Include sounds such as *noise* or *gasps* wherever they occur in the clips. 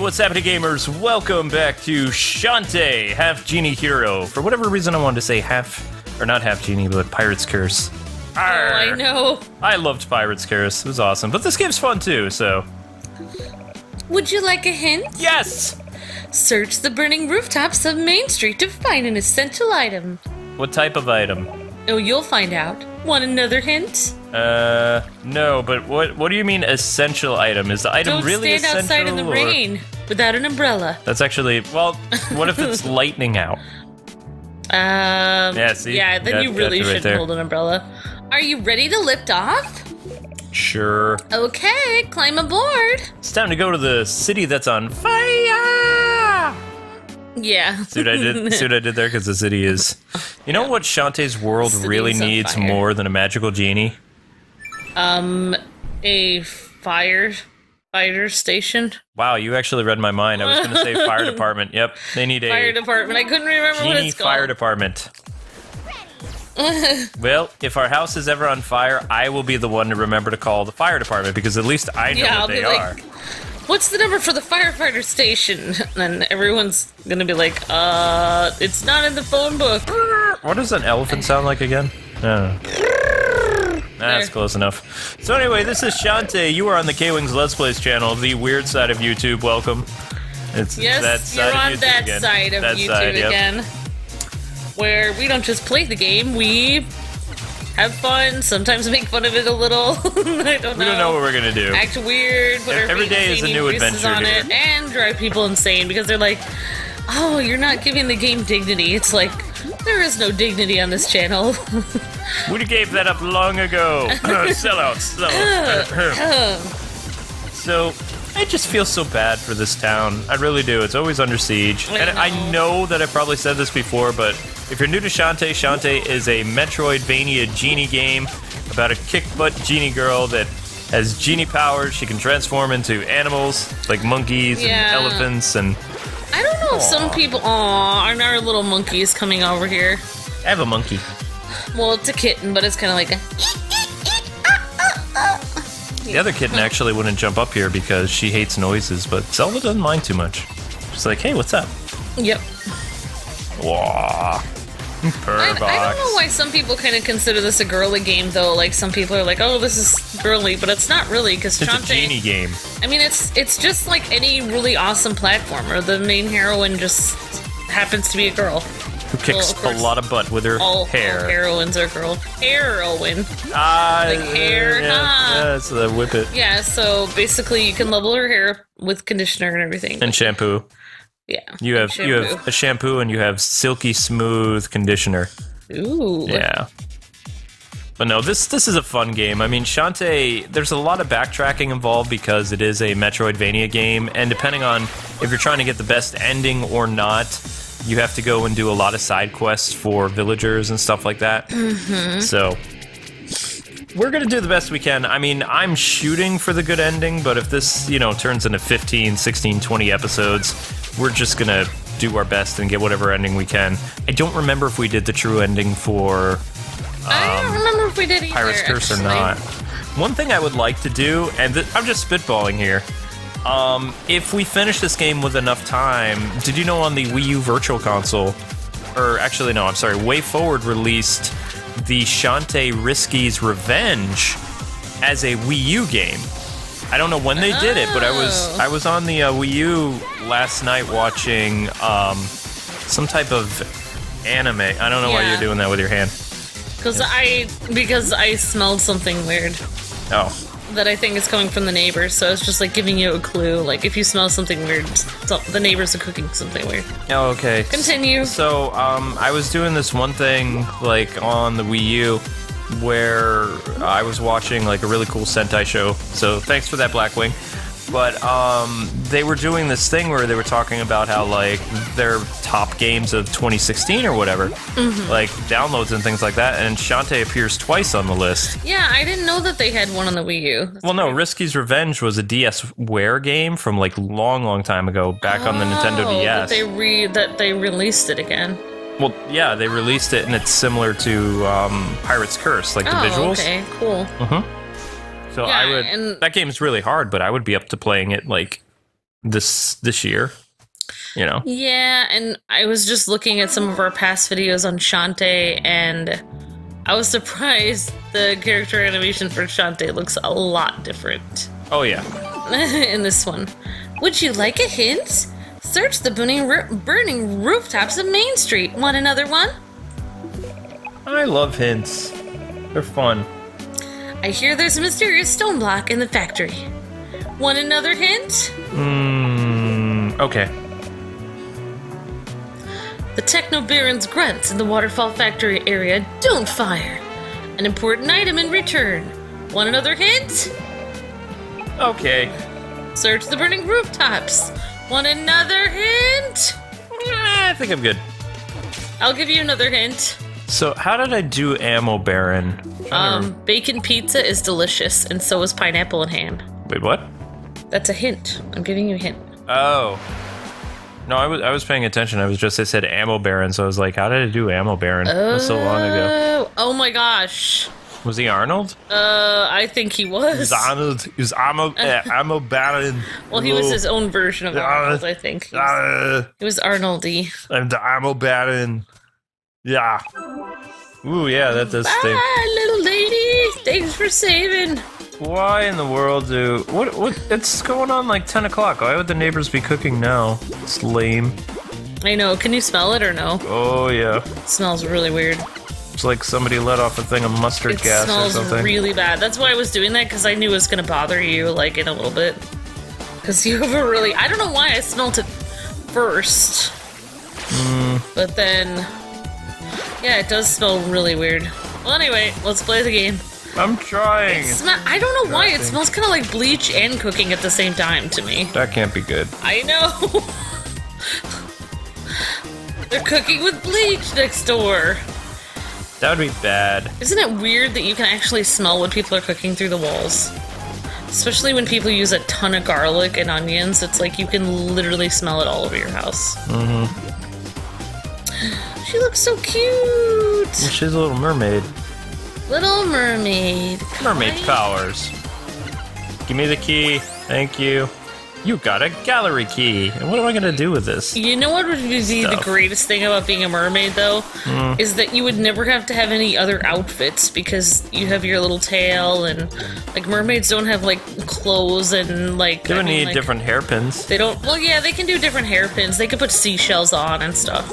what's happening, gamers? Welcome back to Shantae, Half Genie Hero. For whatever reason, I wanted to say half, or not half Genie, but Pirate's Curse. Oh, I know. I loved Pirate's Curse. It was awesome. But this game's fun too, so. Would you like a hint? Yes! Search the burning rooftops of Main Street to find an essential item. What type of item? Oh, you'll find out. Want another hint? Uh, no, but what what do you mean essential item? Is the item Don't really stand essential? outside in the or- rain without an umbrella. That's actually, well, what if it's *laughs* lightning out? Um, Yeah, see? Yeah, then you really right shouldn't there. hold an umbrella. Are you ready to lift off? Sure. Okay, climb aboard. It's time to go to the city that's on fire! Yeah. See what I did? See what I did there? Because the city is. You know what Shantae's world really needs fire. more than a magical genie? Um, a fire fighter station. Wow, you actually read my mind. I was going to say fire *laughs* department. Yep, they need a Fire department. I couldn't remember what genie it's fire department. *laughs* well, if our house is ever on fire, I will be the one to remember to call the fire department because at least I know Yeah, I'll they are. like, What's the number for the firefighter station? *laughs* And everyone's gonna be like, uh, it's not in the phone book. What does an elephant sound like again? That's close enough. So anyway, this is Shantae. You are on the K-Wings Let's Plays channel, the weird side of YouTube. Welcome. It's Yes, that side you're on YouTube that again. side of That YouTube side, yep. again. Where we don't just play the game, we have fun, sometimes make fun of it a little. *laughs* I don't know. We don't know what we're gonna do. Act weird, put Every day is a new adventure on here. it, and drive people insane because they're like, "Oh, you're not giving the game dignity." It's like there is no dignity on this channel. We gave that up long ago. *laughs* *laughs* Sellouts. Sellouts. so, I just feel so bad for this town. I really do. It's always under siege. I and I know. that I've probably said this before, but if you're new to Shantae, Shantae is a Metroidvania genie game about a kick butt genie girl that has genie powers. She can transform into animals like monkeys Yeah. and elephants. And I don't know if some people. Aw, aren't our little monkeys coming over here? I have a monkey. Well, it's a kitten, but it's kind of like a. The other kitten actually wouldn't jump up here because she hates noises, but Zelda doesn't mind too much. She's like, hey, what's up? Yep. Wah. I, I don't know why some people kind of consider this a girly game, though. Like some people are like, "Oh, this is girly," but it's not really because It's a genie game. I mean, it's it's just like any really awesome platformer. The main heroine just happens to be a girl. Who kicks of course. a lot of butt with her All, all hair. heroines are girl. Heroine. Ah, Like hair, Yeah, huh? yeah, it's the whip it. Yeah. So basically, you can level her hair with conditioner and everything. And shampoo. Yeah. You have you have a shampoo and you have silky smooth conditioner. Ooh. Yeah. But no, this this is a fun game. I mean, Shantae, there's a lot of backtracking involved because it is a Metroidvania game, and depending on if you're trying to get the best ending or not, you have to go and do a lot of side quests for villagers and stuff like that. Mm-hmm. So we're gonna do the best we can. I mean, I'm shooting for the good ending, but if this, you know, turns into 15, 16, 20 episodes, we're just gonna do our best and get whatever ending we can. I don't remember if we did the true ending for I don't remember if we did either. Pirate's Curse or not. One thing I would like to do, and th- I'm just spitballing here. Um, if we finish this game with enough time, did you know on the Wii U Virtual Console, or actually no, I'm sorry, Way Forward released the Shantae Risky's Revenge as a Wii U game. I don't know when they did it, but I was Oh. I was on the uh, Wii U last night watching um, some type of anime. I don't know why Yeah. you're doing that with your hand. Because I because I smelled something weird Oh, that I think is coming from the neighbors. So it's just like giving you a clue. Like if you smell something weird, so the neighbors are cooking something weird. Oh, okay. Continue. So, um, I was doing this one thing, like, on the Wii U, where I was watching, like, a really cool Sentai show. So, thanks for that, Blackwing. But, um, they were doing this thing where they were talking about how, like, their top games of 2016 or whatever, like, downloads and things like that, and Shantae appears twice on the list. Yeah, I didn't know that they had one on the Wii U. That's Well, no. Risky's Revenge was a DSware game from, like, long, long time ago, back on the Nintendo Oh, DS. That they re that they released it again. Well, yeah, they released it, and it's similar to um, Pirate's Curse, like the oh, visuals. okay, cool. So Yeah, I would. and- that game's really hard, but I would be up to playing it like this this year. You know. Yeah, and I was just looking at some of our past videos on Shantae, and I was *laughs* surprised the character animation for Shantae looks a lot different Oh yeah. *laughs* in this one. Would you like a hint? Search the burning, ro- burning rooftops of Main Street. Want another one? I love hints. They're fun. I hear there's a mysterious stone block in the factory. Want another hint? Mmm. Okay. The Techno Baron's grunts in the Waterfall Factory area don't fire. An important item in return. Want another hint? Okay. Search the burning rooftops. Want another hint? Eh, I think I'm good. I'll give you another hint. So how did I do Ammo Baron? Um, bacon pizza is delicious, and so is pineapple and ham. Wait, what? That's a hint. I'm giving you a hint. Oh. No, I was I was paying attention. I was just I said Ammo Baron, so I was like, how did I do Ammo Baron? That was so long ago. Oh, oh my gosh. Was he Arnold? Uh, I think he was. Arnold. He was Ammo *laughs* uh, Ammo Baron. Well, he was his own version of Arnold, I think. He was, Uh, he was Arnoldy. I'm the Ammo Baron. Yeah. Ooh, yeah, that does stink. Ah, little lady, thanks for saving. Why in the world do what? What? It's going on like ten o'clock. Why would the neighbors be cooking now? It's lame. I know. Can you smell it or no? Oh yeah, It smells really weird. it's like somebody let off a thing of mustard It gas or something. smells really bad. That's why I was doing that because I knew it was gonna bother you like in a little bit. Because you have a really I don't know why I smelt it first, Hmm. but then yeah, it does smell really weird. Well, anyway, let's play the game. I'm trying. I don't know why it smells kind of like bleach and cooking at the same time to me. That can't be good. I know. They're cooking with bleach next door. That would be bad. Isn't it weird that you can actually smell what people are cooking through the walls? Especially when people use a ton of garlic and onions, it's like you can literally smell it all over your house. Mm-hmm. She looks so cute. She's a little mermaid. Little mermaid. Mermaid Kawaii. powers. Give me the key. Thank you. You got a gallery key. And what am I gonna do with this? You know what would be the greatest thing about being a mermaid, though? Hmm. Is that you would never have to have any other outfits because you have your little tail, and like mermaids don't have like clothes and like. They I would mean, need like, different hairpins. They don't. Well, yeah, they can do different hairpins. They could put seashells on and stuff.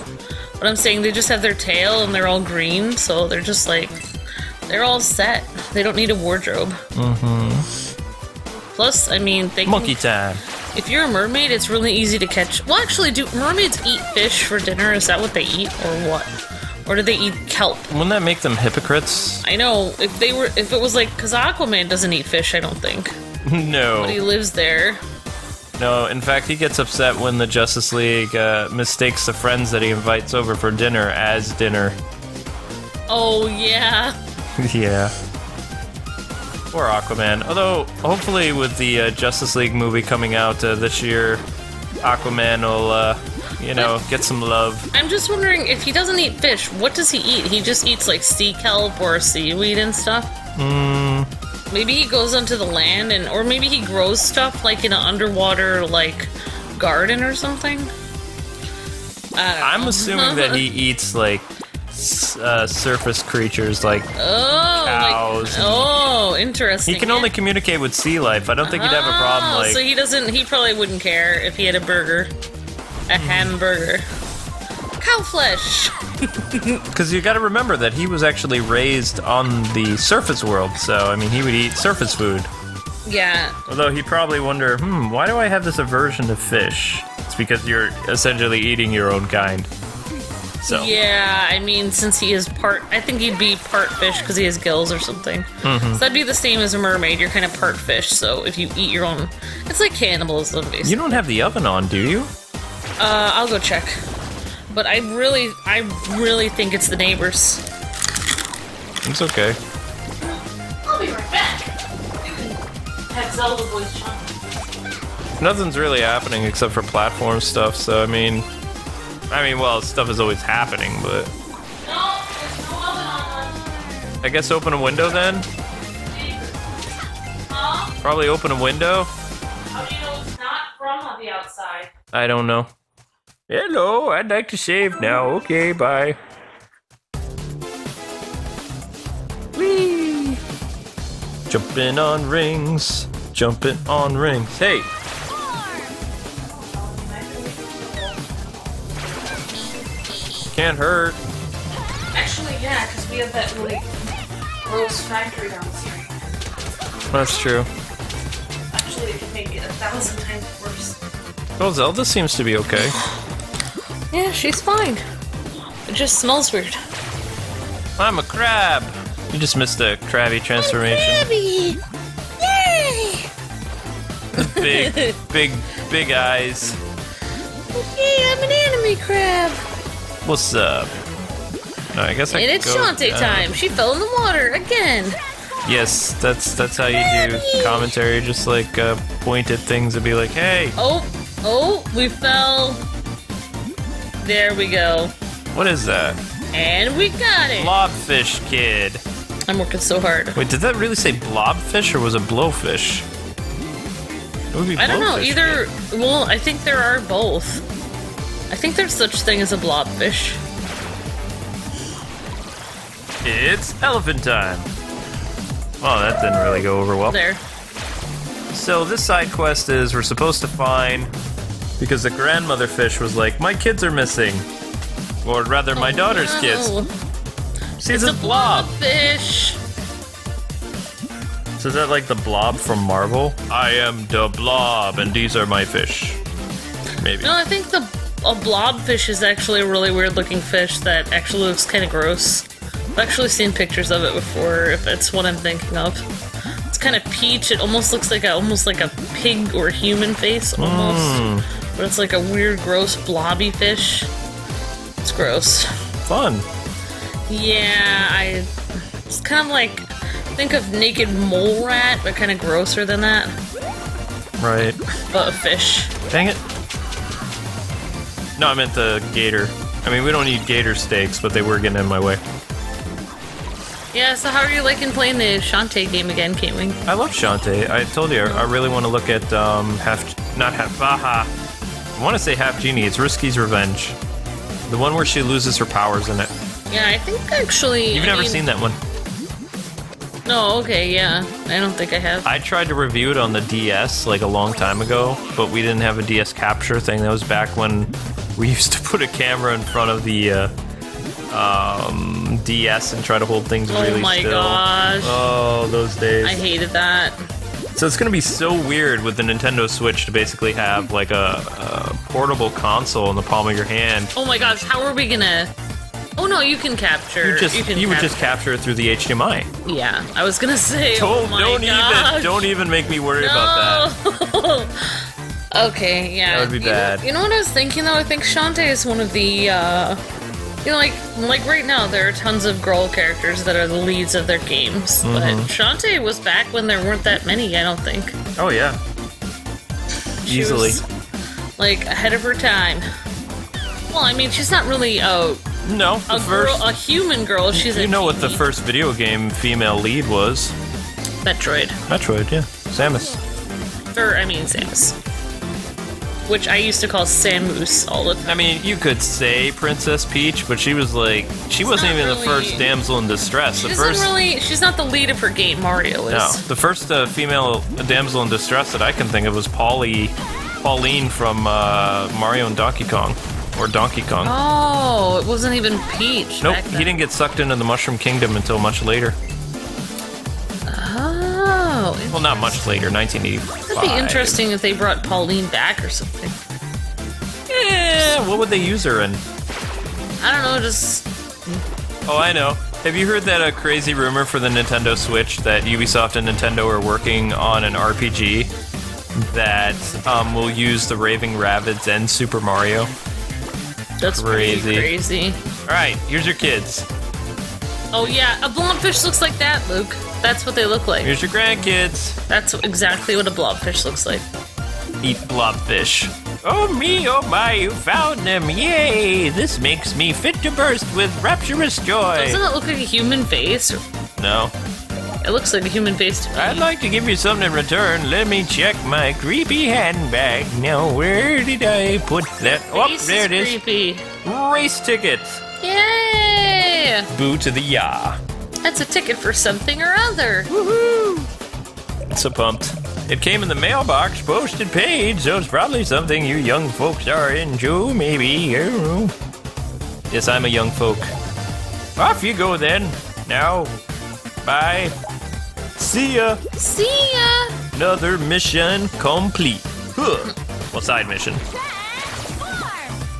But I'm saying they just have their tail and they're all green, so they're just like they're all set. They don't need a wardrobe. Mm-hmm. Plus, I mean, they can- Monkey time. if you're a mermaid, it's really easy to catch. Well, actually, do mermaids eat fish for dinner? Is that what they eat, or what? Or do they eat kelp? Wouldn't that make them hypocrites? I know if they were, if it was like, because Aquaman doesn't eat fish, I don't think, *laughs* no. but he lives there. No, in fact, he gets upset when the Justice League uh, mistakes the friends that he invites over for dinner as dinner. Oh yeah, *laughs* yeah. Or Aquaman. Although, hopefully, with the uh, Justice League movie coming out uh, this year, Aquaman will, uh, you know, get some love. I'm just wondering if he doesn't eat fish, what does he eat? He just eats like sea kelp or seaweed and stuff. Mm, Maybe he goes onto the land and, or maybe he grows stuff like in an underwater like garden or something. Don't I'm know. assuming that he *laughs* eats, like, uh, surface creatures. Like, Oh, cows like, oh, interesting. he can only communicate with sea life. I don't think he'd have a problem, Oh, like. so he doesn't. He probably wouldn't care if he had a burger, a Hmm. hamburger, cow flesh. *laughs* *laughs* Because you got to remember that he was actually raised on the surface world, so I mean, he would eat surface food. Yeah, Although he'd probably wonder, hmm, why do I have this aversion to fish? It's because you're essentially eating your own kind. So, yeah. I mean, since he is part, I think he'd be part fish because he has gills or something. Mm-hmm. So that'd be the same as a mermaid. You're kind of part fish. So if you eat your own, it's like cannibalism, basically. you don't have the oven on, do you? Uh, I'll go check. But I really, I really think it's the neighbors. It's okay. I'll be right back. Have Zelda voice. Nothing's really happening except for platform stuff. So I mean, I mean, well, stuff is always happening, but No, no I guess open a window then. Huh? Probably open a window. How do you know it's not from a lobby outside. I don't know. Hello, I'd like to save now. Okay, bye. Whee! Jumping on rings, jumping on rings. Hey, can't hurt. Actually, yeah, because we have that really gross factory down downstairs. That's true. Actually, it could make it a thousand times worse. Well, Zelda seems to be okay. *laughs* Yeah, she's fine. It just smells weird. I'm a crab. You just missed a crabby transformation. Crabby. Yay! Big, *laughs* big, big eyes. Yay, I'm an anime crab. What's up? No, I guess I And it's Shantae down. time. She fell in the water again. Yes, that's that's how you do commentary. Just like uh, point at things and be like, "Hey, Oh, oh, we fell. There we go. what is that? And we got it. Blobfish kid." I'm working so hard. Wait, did that really say blobfish or was it blowfish? It would be I don't know. Either. kid. Well, I think there are both. I think there's such thing as a blobfish. It's elephant time. Oh, that didn't really go over well. There. So this side quest is we're supposed to find because the grandmother fish was like, "My kids are missing," or rather, my oh, daughter's kids. No. She's It's a blob. fish. So is that like the blob from Marvel? I am the blob, and these are my fish. Maybe. No, I think the a blobfish is actually a really weird looking fish that actually looks kind of gross. I've actually seen pictures of it before. If it's what I'm thinking of, it's kind of peach. It almost looks like a almost like a pig or human face almost, hmm. But it's like a weird, gross, blobby fish. It's gross. Fun. Yeah, I. It's kind of like think of naked mole rat, but kind of grosser than that. Right. But a fish. Dang it. No, I meant the gator. I mean, we don't need gator steaks, but they were getting in my way. Yeah. So how are you liking playing the Shantae game again, K-Wing? I love Shantae. I told you, I, really want to look at um, half, not half, Baha. I want to say half genie. It's Risky's Revenge, the one where she loses her powers in it. Yeah, I think actually. You've I never mean- seen that one. No, okay, yeah. I don't think I have. I tried to review it on the DS like a long time ago, but we didn't have a DS capture thing. That was back when we *laughs* used to put a camera in front of the uh, um, DS and try to hold things oh really still. Oh my gosh. Oh, those days. I hated that. So it's gonna be so weird with the Nintendo Switch to basically have like a, a portable console in the palm of your hand. Oh my gosh, how are we gonna. Oh no, you can capture. You just you, can would just capture it through the HDMI. Yeah, I was gonna say. Don't oh my don't gosh. even don't even make me worry about that. *laughs* Okay, yeah. That would be You know- bad. You know, what I was thinking though? I think Shantae is one of the. uh you know, like like right now, there are tons of girl characters that are the leads of their games. But Mm-hmm. Shantae was back when there weren't that many. I don't think. Oh yeah, She easily. was, like ahead of her time. Well, I mean, she's not really a No, a first. girl, a human girl. She's a you know what the first video game female lead was? Metroid, Metroid, yeah, Samus. or I mean Samus, which I used to call Samus all the time. I mean, you could say Princess Peach, but she was like, she wasn't not even the first damsel in distress. She The first, really. She's not the lead of her game. Mario is. no, the first uh, female damsel in distress that I can think of was Polly, Pauline from uh, Mario and Donkey Kong, or Donkey Kong. Oh, it wasn't even Peach. nope, he didn't get sucked into the Mushroom Kingdom until much later. Oh, Well, not much later, 1985. That'd be interesting if they brought Pauline back or something. Yeah, what would they use her in? I don't know, just Oh, I know. Have you heard that uh, crazy rumor for the Nintendo Switch that Ubisoft and Nintendo are working on an RPG that um, will use the Raving Rabbids and Super Mario? that's Crazy. crazy. All right, here's your kids. Oh yeah, a blobfish looks like that, Luke. That's what they look like. Here's your grandkids. That's exactly what a blobfish looks like. Eat blobfish. Oh me, oh my, you found them! Yay! This makes me fit to burst with rapturous joy. Doesn't it look like a human face? No, It looks like a human face to me. I'd like to give you something in return. Let me check my creepy handbag. Now, where did I put that? Oh, there it is. Creepy. Race tickets. Yay! Boo to the ya. That's a ticket for something or other. Woohoo! So pumped. It came in the mailbox, posted paid, so it's probably something you young folks are into, maybe. I don't know. Yes, I'm a young folk. Off you go then. Now, bye. See ya. See ya! Another mission complete. Huh. Well, side mission.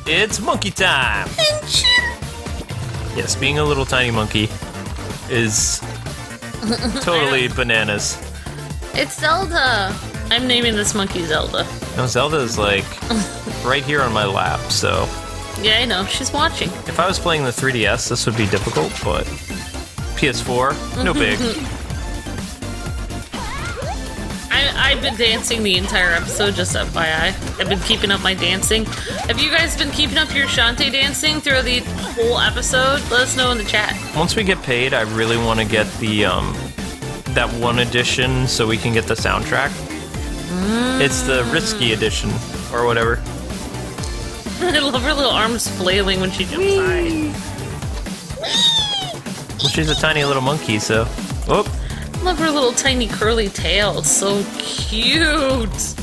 It's monkey time. Yes, being a little tiny monkey is *laughs* totally bananas. It's Zelda! I'm naming this monkey Zelda. No, Zelda is like *laughs* right here on my lap, so Yeah, I know. She's watching. if I was playing the 3DS, this would be difficult, but PS4, no big. *laughs* I've been dancing the entire episode, just FYI. I've been keeping up my dancing. Have you guys been keeping up your Shantae dancing through the whole episode? Let us know in the chat. Once we get paid, I really want to get the um that one edition so we can get the soundtrack. It's the risky edition or whatever. *laughs* I love her little arms flailing when she jumps high. Well, she's a tiny little monkey, so. Oh, Love her little tiny curly tail. It's so cute.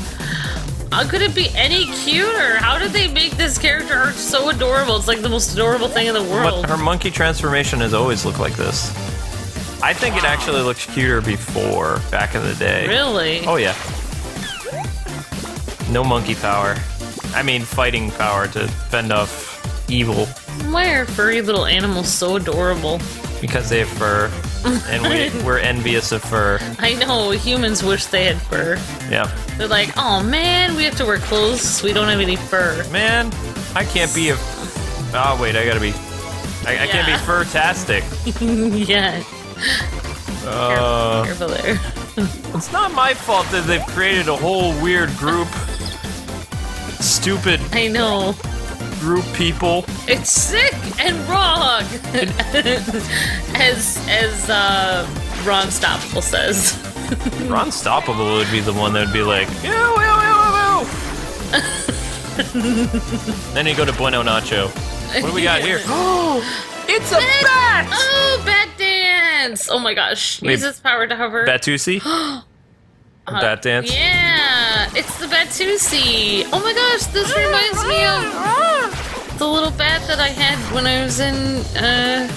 How could it be any cuter? How did they make this character arc so adorable? It's like the most adorable thing in the world. but her monkey transformation has always looked like this. I think it actually looked cuter before, back in the day. Really? Oh yeah. No monkey power. I mean, fighting power to fend off evil Why are furry little animals so adorable? because they have fur, and we, we're envious of fur. I know humans wish they had fur. Yeah, They're like, oh man, we have to wear clothes, we don't have any fur. man, I can't be a. Oh wait, I gotta be. I, I can't be Yeah. fur-tastic. *laughs* yeah, Uh, careful there. *laughs* it's not my fault that they've created a whole weird group. Stupid I know. Group people. It's sick and wrong, *laughs* as as uh, Ron Stoppable says. *laughs* Ron Stoppable would be the one that would be like, ew, ew, ew, ew, ew. *laughs* then you go to Bueno Nacho. What do we got here? Oh, it's a bat! Oh, bat dance! Oh my gosh, Wait. use its power to hover. Batusi? *gasps* bat dance? Yeah, it's the Batusi. Oh my gosh, this reminds me of the little bat that I had when I was in uh,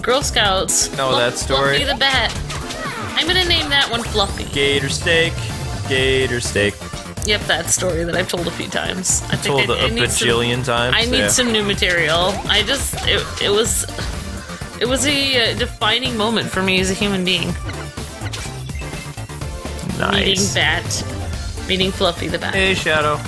Girl Scouts. Oh, that story? Fluffy the bat. I'm gonna name that one Fluffy. Gator steak. Gator steak. Yep, that story that I've told a few times. I think Told I, a I need some- bajillion times. I need yeah. some new material. I just it, it was it was a uh, defining moment for me as a human being. Nice. Meeting bat, meeting Fluffy the bat. Hey, Shadow.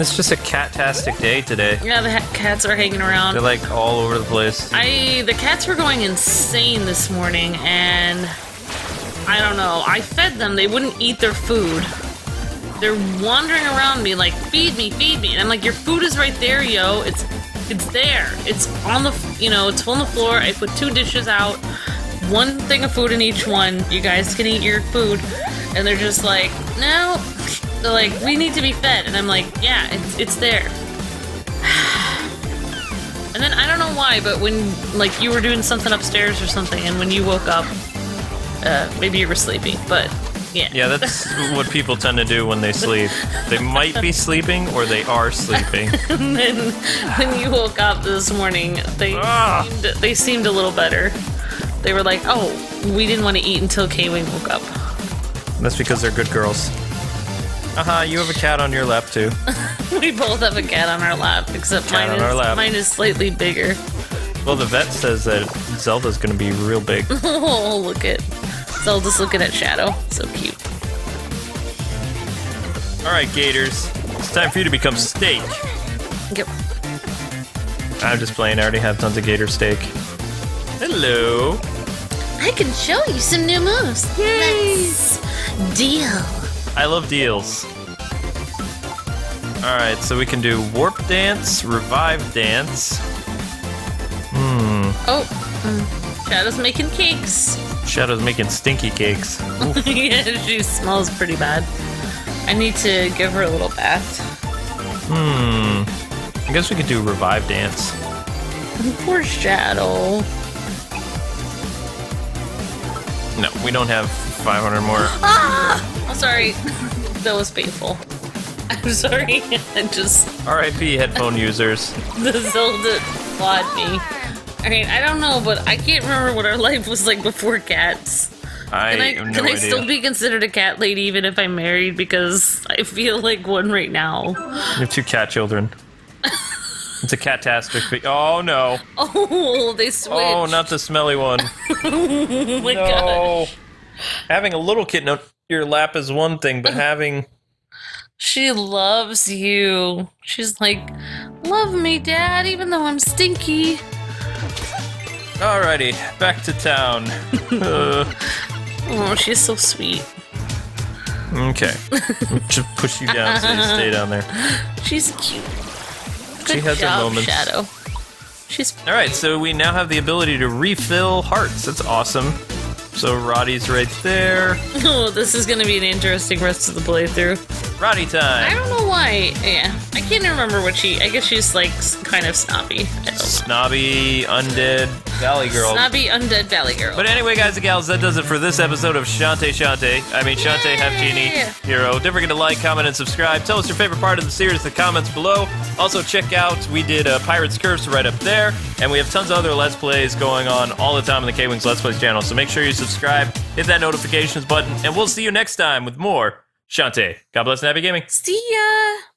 It's just a cat-tastic day today. Yeah, the ha- cats are hanging around. They're like all over the place. I the cats were going insane this morning, and I don't know. I fed them; they wouldn't eat their food. They're wandering around me like, "Feed me, feed me," and I'm like, "Your food is right there, yo. It's it's there. It's on the you know, it's on the floor. I put two dishes out, one thing of food in each one. You guys can eat your food." And they're just like, "No." They're like, "We need to be fed," and I'm like, "Yeah, it's it's there." *sighs* And then I don't know why, but when like you were doing something upstairs or something, and when you woke up, uh, maybe you were sleeping, but yeah. Yeah, that's *laughs* what people tend to do when they sleep. They might be sleeping or they are sleeping. *laughs* and then when you woke up this morning, they Ah. seemed, they seemed a little better. They were like, "Oh, we didn't want to eat until K-Wing woke up." That's because they're good girls. Uh huh. You have a cat on your lap too. *laughs* we both have a cat on our lap, except Cat mine on our is lap. mine is slightly bigger. Well, the vet says that Zelda's gonna be real big. *laughs* oh, look at Zelda's looking at Shadow, so cute. All right, Gators. It's time for you to become steak. Yep. I'm just playing. I already have tons of gator steak. Hello. I can show you some new moves. Let's deal. I love deals. All right, so we can do warp dance, revive dance. Hmm. Oh, mm. Shadow's making cakes. Shadow's making stinky cakes. *laughs* yeah, she smells pretty bad. I need to give her a little bath. Hmm. I guess we could do revive dance. Poor Shadow. No, we don't have 500 more. *laughs* Ah! I'm sorry. that was painful. I'm sorry. I just R.I.P. headphone users. the Zelda clawed me. I mean, I don't know, but I can't remember what our life was like before cats. I Can I, have no can I still be considered a cat lady even if I'm married? Because I feel like one right now. You have two cat children. it's a catastic. Oh no! *laughs* Oh, they oh, switched. Oh, not the smelly one. *laughs* Oh my god. No. Having a little kitten your lap is one thing, but *laughs* having She loves you. She's like, love me, Dad, even though I'm stinky. alrighty, back to town. Uh, *laughs* Oh, she's so sweet. okay, *laughs* just push you down so you stay down there. She's cute. Good She has her job, moments. Shadow. She's All right, so we now have the ability to refill hearts. That's awesome. So Rotty's right there. *laughs* oh, this is gonna be an interesting rest of the playthrough. Rotty time. I don't know why. Yeah, I can't remember what she. I guess she's like kind of snobby. I don't know. Snobby undead valley girl. Snobby undead valley girl. But anyway, guys and gals, that does it for this episode of Shantae Shantae. I mean, Shantae Half Genie Hero. Don't forget to like, comment, and subscribe. Tell us your favorite part of the series in the comments below. Also, check out, we did uh, Pirate's Curse right up there, and we have tons of other Let's Plays going on all the time on the K Wings Let's Plays channel. So make sure you subscribe, hit that notifications button, and we'll see you next time with more Shantae. God bless and happy gaming. See ya.